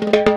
Bye.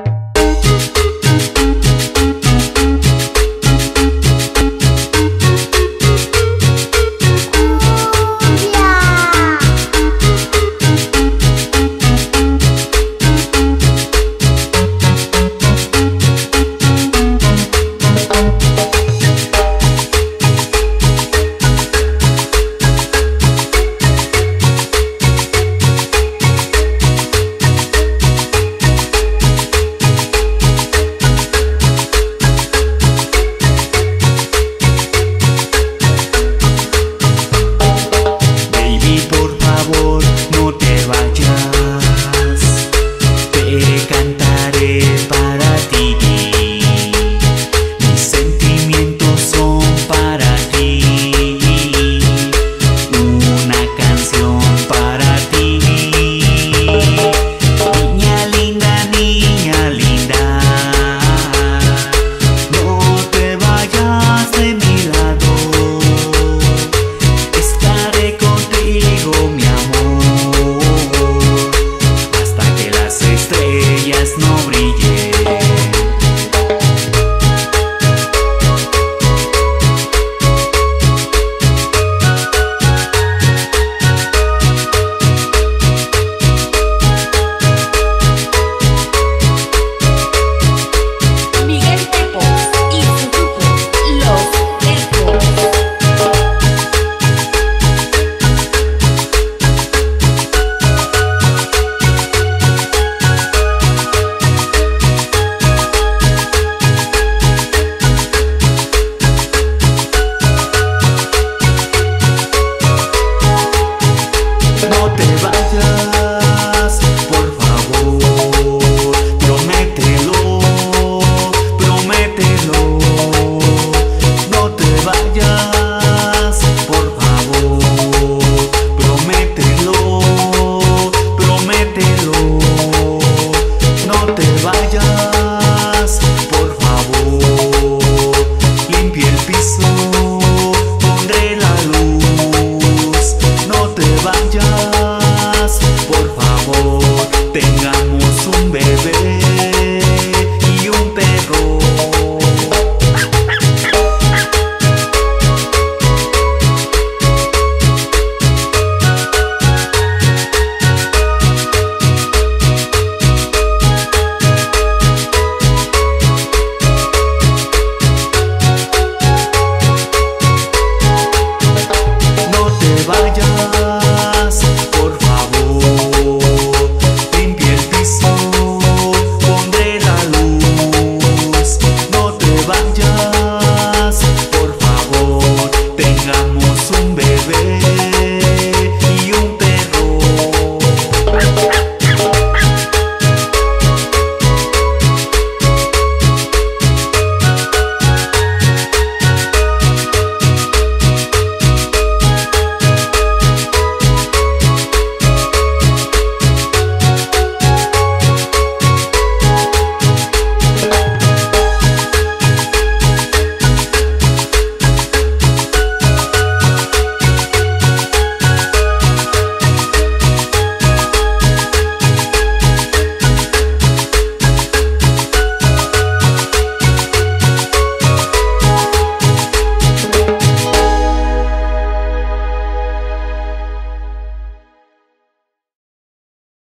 sonhar